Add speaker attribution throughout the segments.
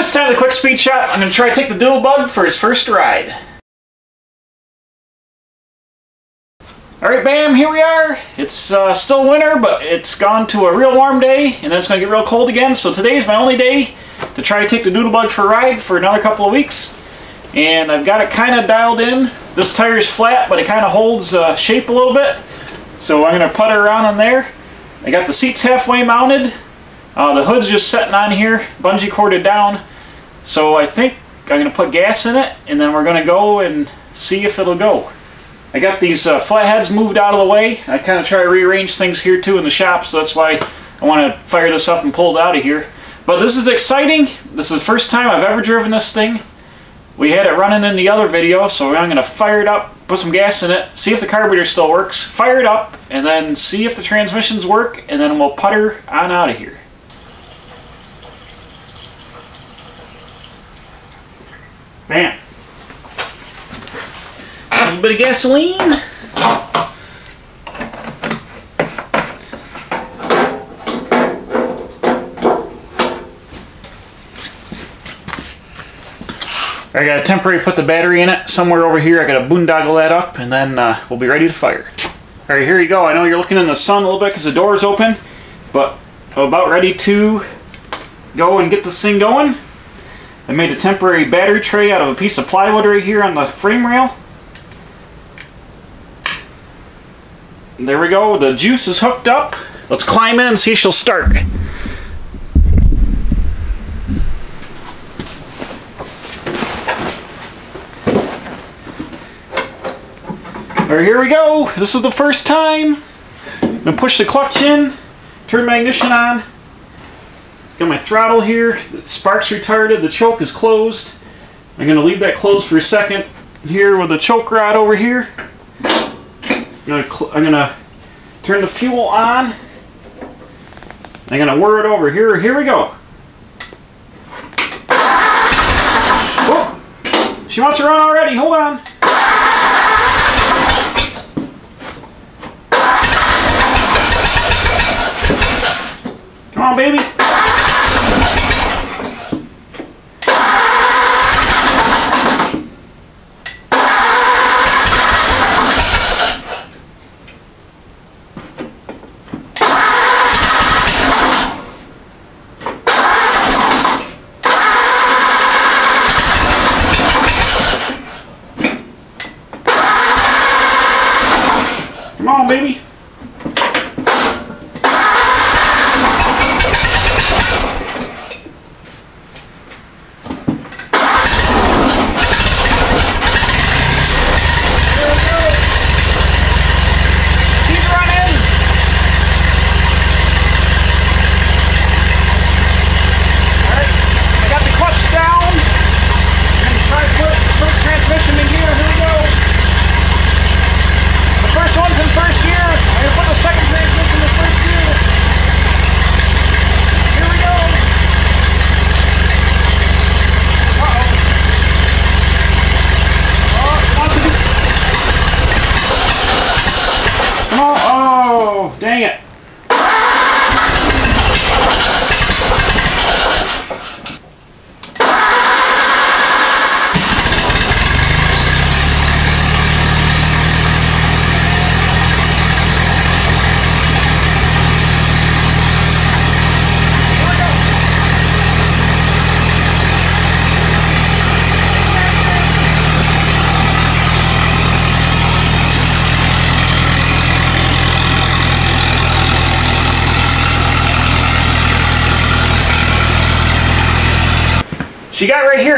Speaker 1: this time the Quick Speed Shop, I'm going to try to take the Doodlebug for his first ride. Alright, bam, here we are. It's uh, still winter, but it's gone to a real warm day, and then it's going to get real cold again. So today is my only day to try to take the Doodlebug for a ride for another couple of weeks. And I've got it kind of dialed in. This tire is flat, but it kind of holds uh, shape a little bit. So I'm going to putter around on there. I got the seats halfway mounted. Uh, the hood's just sitting on here, bungee corded down. So I think I'm going to put gas in it, and then we're going to go and see if it'll go. I got these uh, flatheads moved out of the way. I kind of try to rearrange things here too in the shop, so that's why I want to fire this up and pull it out of here. But this is exciting. This is the first time I've ever driven this thing. We had it running in the other video, so I'm going to fire it up, put some gas in it, see if the carburetor still works, fire it up, and then see if the transmissions work, and then we'll putter on out of here. Bam. A little bit of gasoline. I got to temporarily put the battery in it somewhere over here. I got to boondoggle that up and then uh, we'll be ready to fire. All right, here you go. I know you're looking in the sun a little bit because the door is open, but I'm about ready to go and get this thing going. I made a temporary battery tray out of a piece of plywood right here on the frame rail. There we go. The juice is hooked up. Let's climb in and see if she'll start. Alright, here we go. This is the first time. I'm going to push the clutch in, turn my ignition on. Got my throttle here. The spark's retarded. The choke is closed. I'm going to leave that closed for a second here with the choke rod over here. I'm to, I'm to turn the fuel on. I'm going to whir it over. Here, here we go. She wants to run already. Hold on. Come on, baby.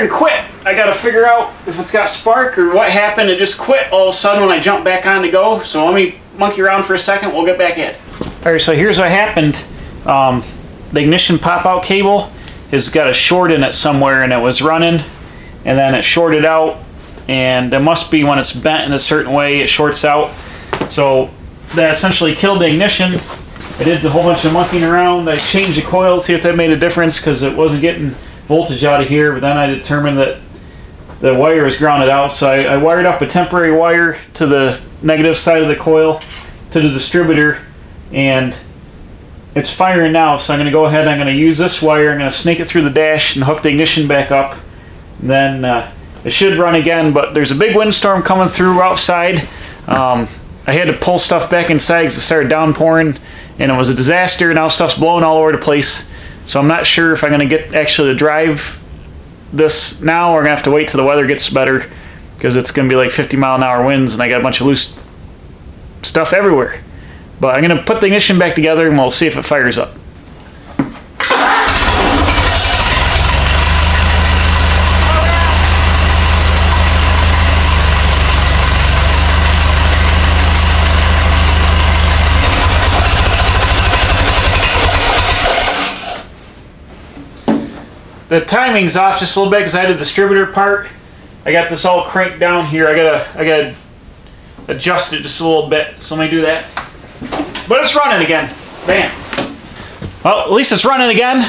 Speaker 1: And quit. I gotta figure out if it's got spark or what happened. It just quit all of a sudden when I jumped back on to go. So let me monkey around for a second. We'll get back in. All right, so here's what happened. Um, the ignition pop-out cable has got a short in it somewhere and it was running and then it shorted out and there must be when it's bent in a certain way it shorts out. So that essentially killed the ignition. I did a whole bunch of monkeying around. I changed the coil to see if that made a difference because it wasn't getting voltage out of here. But then I determined that the wire is grounded out. So I, I wired up a temporary wire to the negative side of the coil to the distributor and it's firing now, so I'm going to go ahead I'm going to use this wire. I'm going to snake it through the dash and hook the ignition back up. Then uh, it should run again, but there's a big windstorm coming through outside. Um, I had to pull stuff back inside because it started downpouring, and it was a disaster. Now stuff's blowing all over the place. So I'm not sure if I'm going to get actually to drive this now, or I'm going to have to wait till the weather gets better because it's going to be like 50 mile an hour winds, and I got a bunch of loose stuff everywhere. But I'm going to put the ignition back together, and we'll see if it fires up. The timing's off just a little bit because I had a distributor part. I got this all cranked down here. I gotta I gotta adjust it just a little bit. So let me do that. But it's running again. Bam. Well, at least it's running again.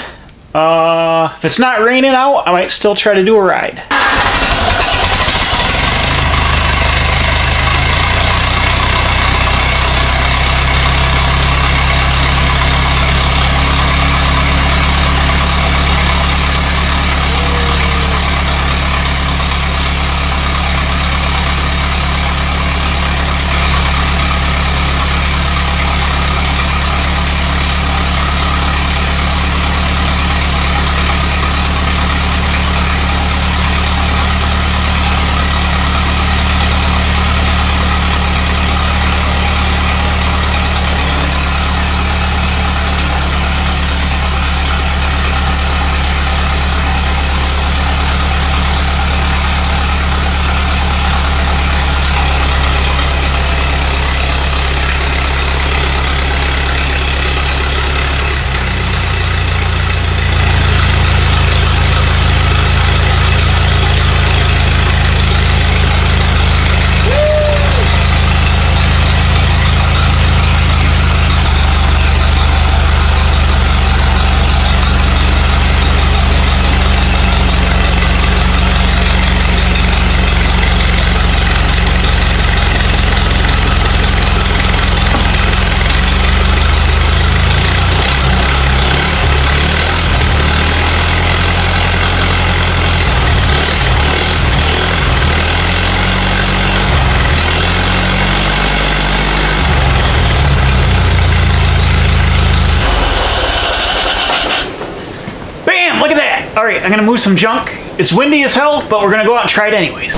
Speaker 1: Uh, if it's not raining out, I might still try to do a ride. All right, I'm gonna move some junk. It's windy as hell, but we're gonna go out and try it anyways.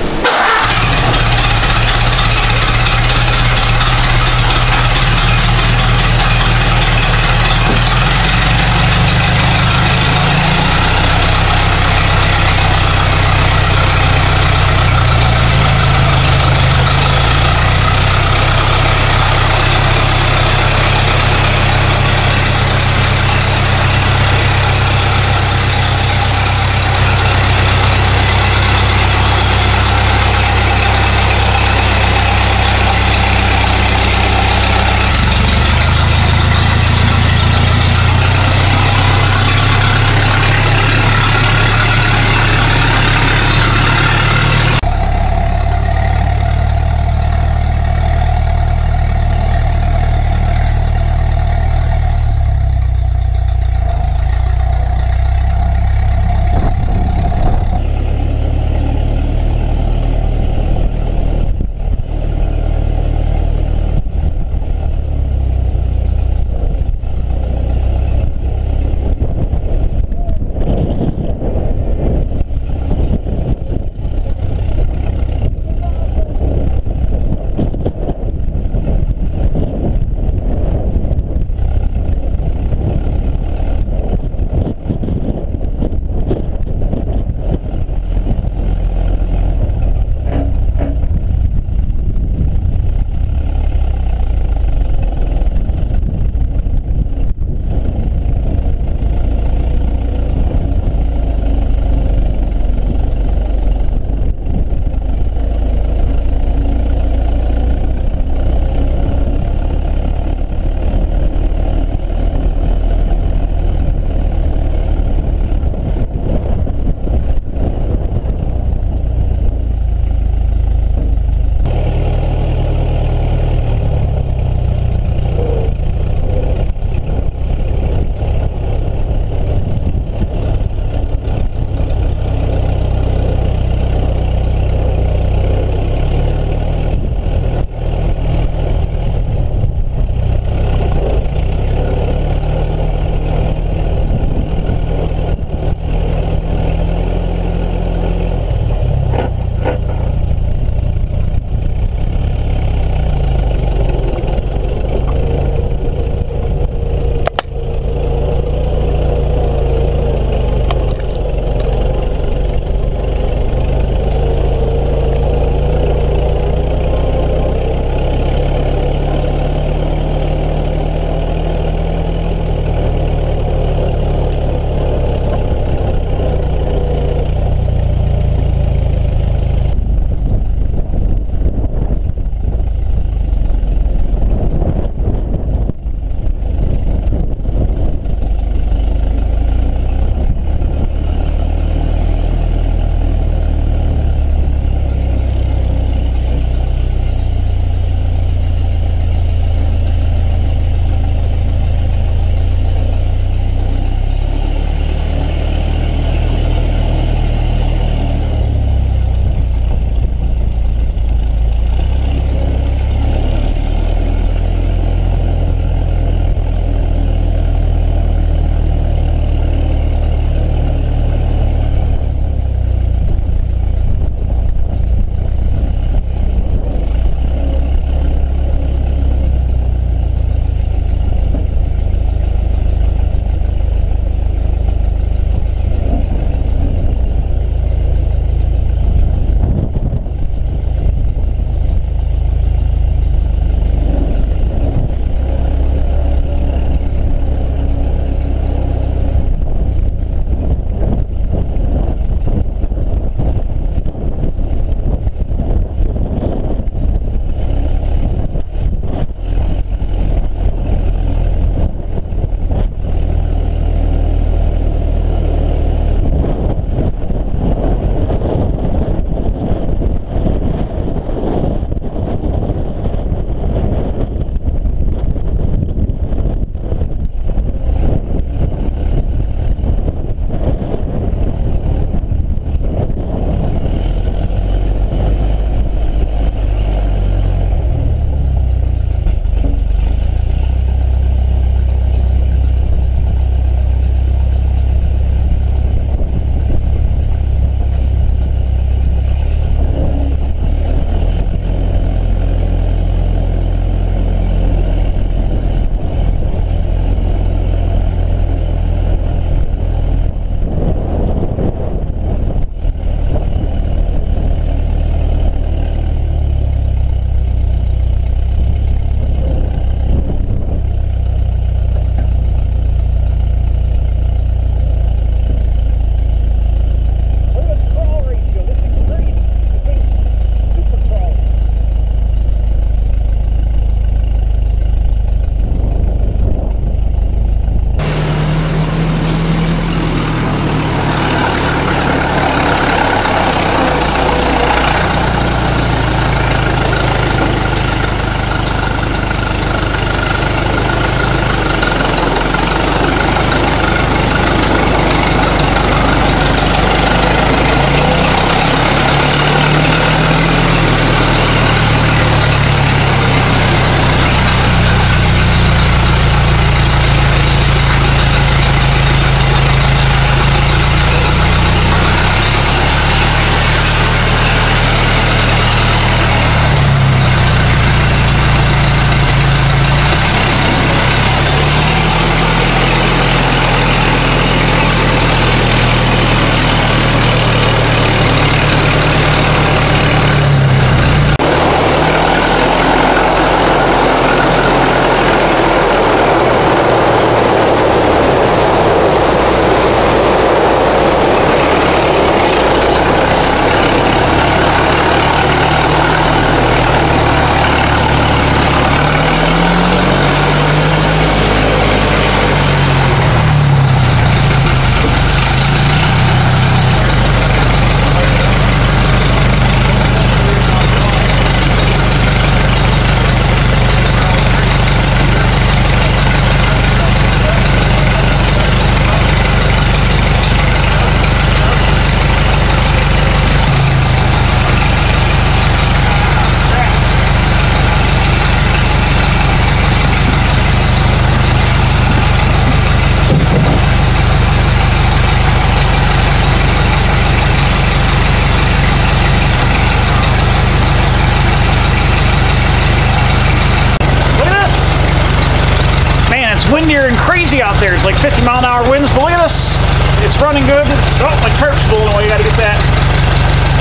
Speaker 1: 50 mile an hour winds, but look at this. It's running good. It's, oh, my tarp's blowing away. Gotta get that.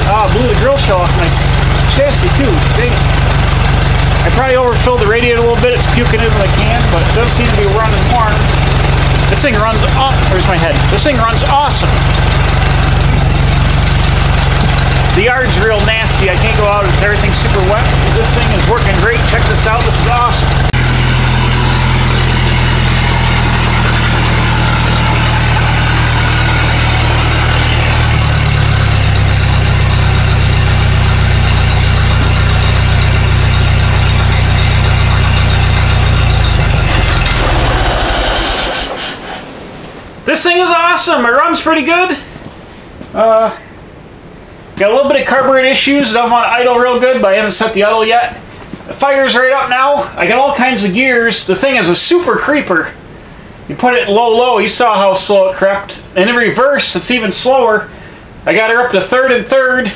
Speaker 1: Ah, blew the grill shell off my chassis too. Dang. I probably overfilled the radiator a little bit. It's puking into the can, but it doesn't seem to be running warm. This thing runs, oh, there's my head. This thing runs awesome. The yard's real nasty. I can't go out. It's everything's super wet. This thing is working great. Check this out. This is awesome. This thing is awesome. It runs pretty good. Uh, got a little bit of carburetor issues. Don't want to idle real good, but I haven't set the idle yet. The fire's right up now. I got all kinds of gears. The thing is a super creeper. You put it low, low. You saw how slow it crept. And in reverse, it's even slower. I got her up to third and third.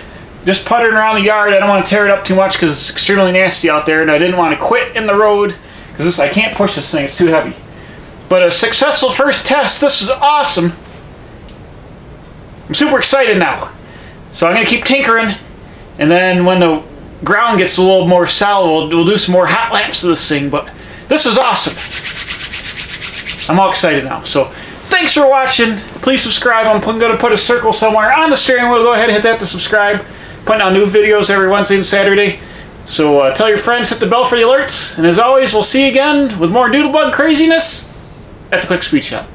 Speaker 1: Just puttering around the yard. I don't want to tear it up too much because it's extremely nasty out there. And I didn't want to quit in the road because I can't push this thing. It's too heavy. But a successful first test. This is awesome. I'm super excited now. So I'm going to keep tinkering. And then when the ground gets a little more solid, we'll, do some more hot laps of this thing. But this is awesome. I'm all excited now. So thanks for watching. Please subscribe. I'm going to put a circle somewhere on the steering wheel. Go ahead and hit that to subscribe. Putting out new videos every Wednesday and Saturday. So uh, tell your friends, hit the bell for the alerts. And as always, we'll see you again with more Doodlebug craziness at Quick Speed Shop.